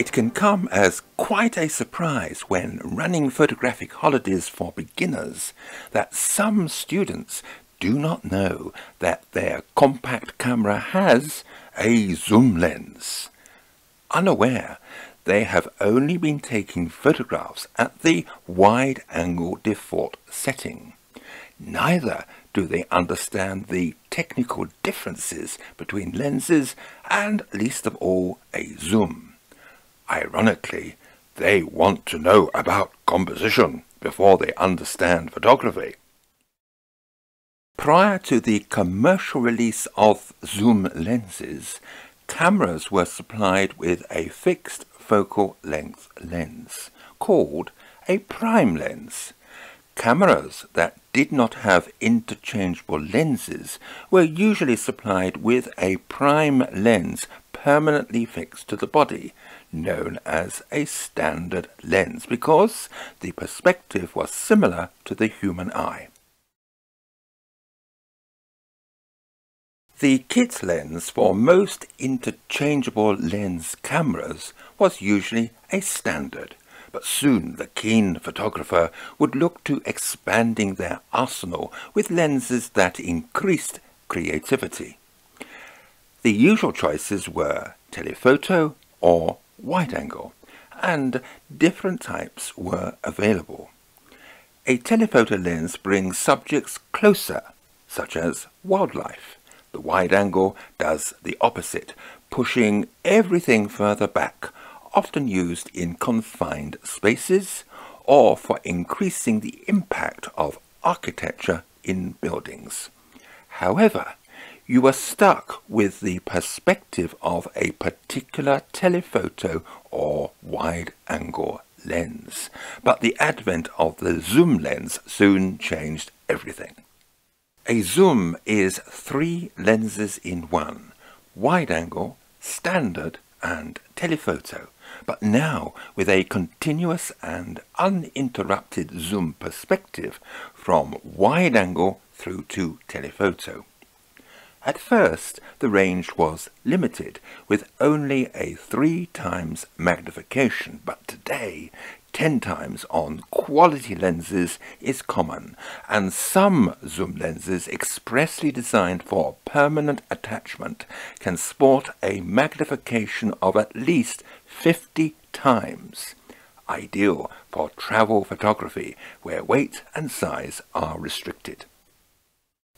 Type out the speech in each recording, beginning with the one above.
It can come as quite a surprise when running photographic holidays for beginners that some students do not know that their compact camera has a zoom lens. Unaware, they have only been taking photographs at the wide-angle default setting. Neither do they understand the technical differences between lenses and, least of all, a zoom. Ironically, they want to know about composition before they understand photography. Prior to the commercial release of zoom lenses, cameras were supplied with a fixed focal length lens called a prime lens. Cameras that did not have interchangeable lenses were usually supplied with a prime lens permanently fixed to the body known as a standard lens because the perspective was similar to the human eye. The kit lens for most interchangeable lens cameras was usually a standard, but soon the keen photographer would look to expanding their arsenal with lenses that increased creativity. The usual choices were telephoto or wide angle, and different types were available. A telephoto lens brings subjects closer, such as wildlife. The wide angle does the opposite, pushing everything further back, often used in confined spaces or for increasing the impact of architecture in buildings. However, you are stuck with the perspective of a particular telephoto or wide-angle lens. But the advent of the zoom lens soon changed everything. A zoom is three lenses in one, wide-angle, standard and telephoto, but now with a continuous and uninterrupted zoom perspective from wide-angle through to telephoto. At first, the range was limited, with only a 3 times magnification, but today 10 times on quality lenses is common, and some zoom lenses expressly designed for permanent attachment can sport a magnification of at least 50 times, ideal for travel photography where weight and size are restricted.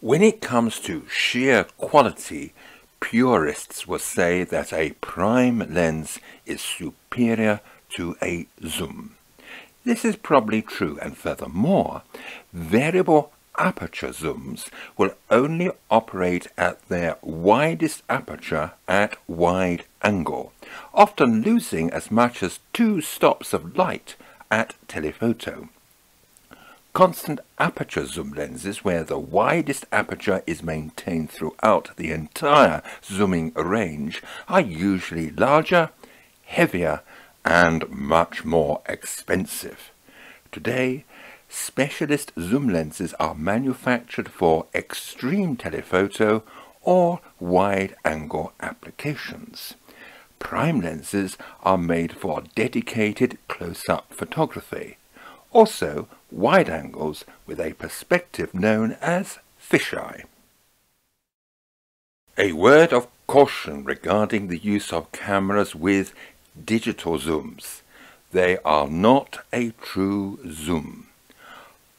When it comes to sheer quality, purists will say that a prime lens is superior to a zoom. This is probably true and furthermore, variable aperture zooms will only operate at their widest aperture at wide angle, often losing as much as two stops of light at telephoto. Constant aperture zoom lenses where the widest aperture is maintained throughout the entire zooming range are usually larger, heavier and much more expensive. Today, specialist zoom lenses are manufactured for extreme telephoto or wide-angle applications. Prime lenses are made for dedicated close-up photography. Also, wide angles with a perspective known as fisheye. A word of caution regarding the use of cameras with digital zooms. They are not a true zoom.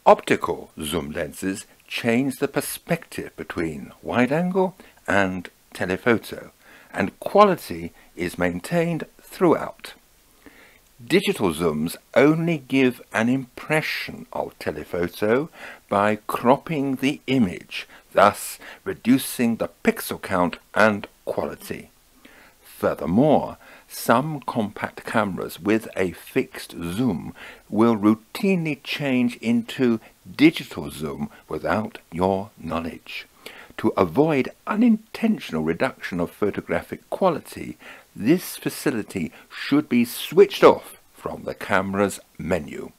Optical zoom lenses change the perspective between wide angle and telephoto, and quality is maintained throughout. Digital zooms only give an impression of telephoto by cropping the image, thus reducing the pixel count and quality. Furthermore, some compact cameras with a fixed zoom will routinely change into digital zoom without your knowledge. To avoid unintentional reduction of photographic quality, this facility should be switched off from the camera's menu.